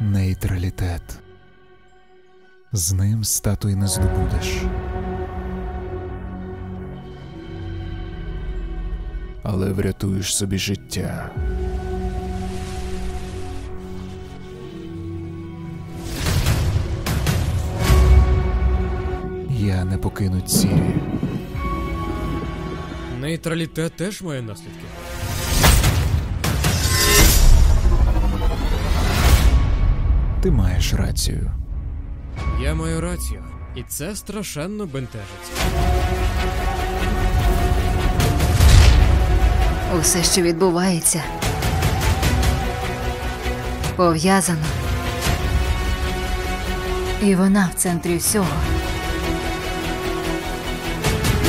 Нейтралітет. З ним статуї не здобудеш. Але врятуєш собі життя. Я не покину цілі. Нейтралітет теж має наслідки. Ти маєш рацію. Я маю рацію, і це страшенно бентежить. Усе, що відбувається, пов'язано. І вона в центрі всього.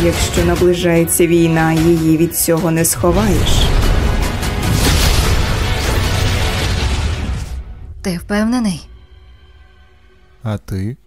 Якщо наближається війна, її від цього не сховаєш. Ти впевнений? А ти?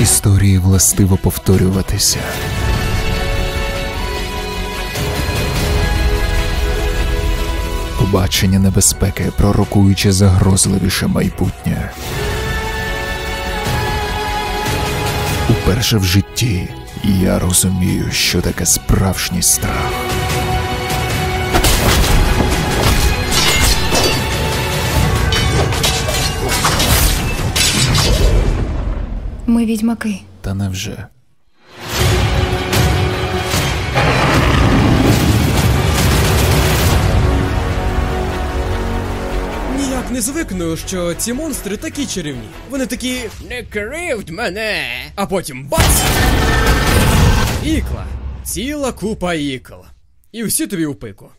Історії властиво повторюватися. Побачення небезпеки, пророкуючи загрозливіше майбутнє. Уперше в житті я розумію, що таке справжній страх. Ми відьмаки. Та невже? Ніяк не звикну, що ці монстри такі чарівні. Вони такі. Не кривд мене! А потім бац! Ікла. Ціла купа ікл. І всі тобі у пику.